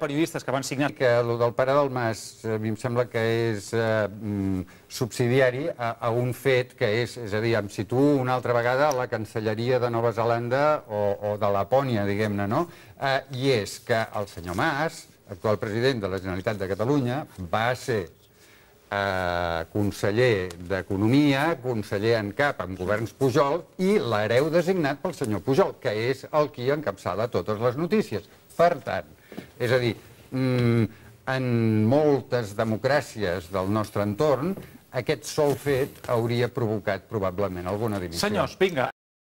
periodistes que van signar... Que el del pare del Mas a mi em sembla que és eh, mm, subsidiari a, a un fet que és, és a dir, em situo una altra vegada a la Cancelleria de Nova Zelanda o, o de Lapònia, diguem-ne, no? Eh, I és que el senyor Mas, actual president de la Generalitat de Catalunya, va ser eh, conseller d'Economia, conseller en cap en governs Pujol i l'hereu designat pel senyor Pujol, que és el qui encapçala totes les notícies. Per tant, és a dir, mm, en moltes democràcies del nostre entorn, aquest sol fet hauria provocat probablement alguna dimissió. Senyors, vinga.